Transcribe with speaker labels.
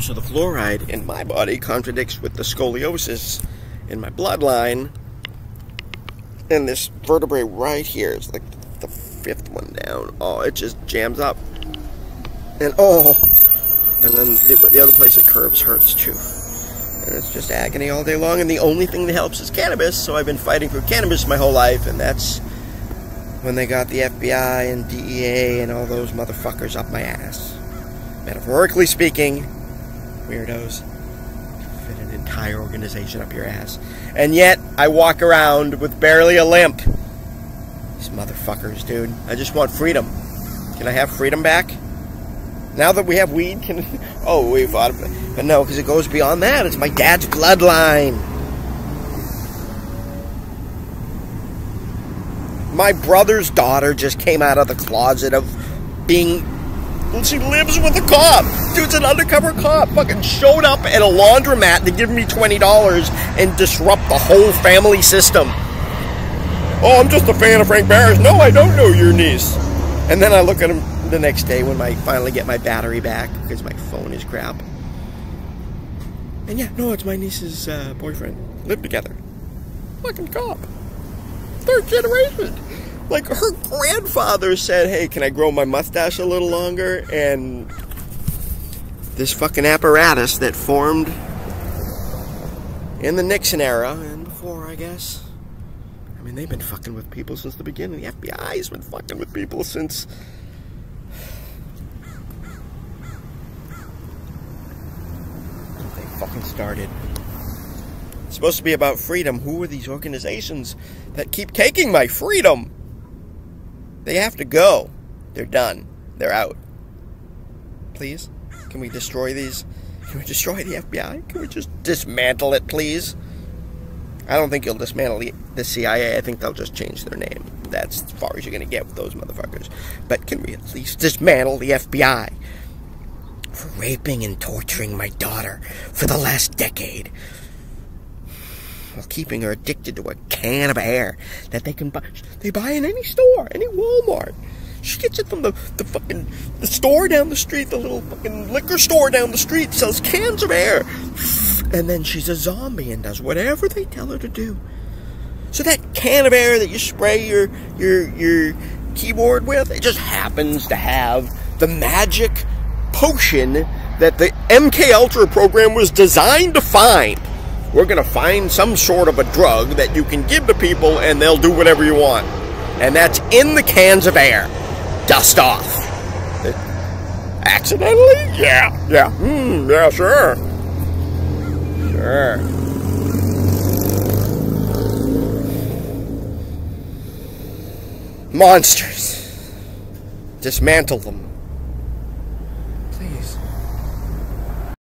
Speaker 1: So the fluoride in my body contradicts with the scoliosis in my bloodline. And this vertebrae right here is like the fifth one down. Oh, it just jams up. And oh, and then the, the other place it curves hurts too. And it's just agony all day long. And the only thing that helps is cannabis. So I've been fighting for cannabis my whole life. And that's when they got the FBI and DEA and all those motherfuckers up my ass. Metaphorically speaking, weirdos. Fit an entire organization up your ass. And yet, I walk around with barely a limp. These motherfuckers, dude. I just want freedom. Can I have freedom back? Now that we have weed, can. Oh, we've. But no, because it goes beyond that. It's my dad's bloodline. My brother's daughter just came out of the closet of being she lives with a cop. Dude's an undercover cop. Fucking showed up at a laundromat to give me $20 and disrupt the whole family system. Oh, I'm just a fan of Frank Barris. No, I don't know your niece. And then I look at him the next day when I finally get my battery back because my phone is crap. And yeah, no, it's my niece's uh, boyfriend. Live together. Fucking cop. Third generation like her grandfather said, "Hey, can I grow my mustache a little longer?" And this fucking apparatus that formed in the Nixon era and before, I guess. I mean, they've been fucking with people since the beginning. The FBI's been fucking with people since. They fucking started. It's supposed to be about freedom. Who are these organizations that keep taking my freedom? They have to go. They're done. They're out. Please? Can we destroy these? Can we destroy the FBI? Can we just dismantle it, please? I don't think you'll dismantle the CIA. I think they'll just change their name. That's as far as you're going to get with those motherfuckers. But can we at least dismantle the FBI? For raping and torturing my daughter for the last decade while keeping her addicted to a can of air that they can buy. They buy in any store, any Walmart. She gets it from the, the fucking the store down the street, the little fucking liquor store down the street sells cans of air. And then she's a zombie and does whatever they tell her to do. So that can of air that you spray your your your keyboard with, it just happens to have the magic potion that the MK Ultra program was designed to find we're going to find some sort of a drug that you can give to people and they'll do whatever you want. And that's in the cans of air. Dust off. Accidentally? Yeah, yeah. Hmm, yeah, sure. Sure. Monsters. Dismantle them.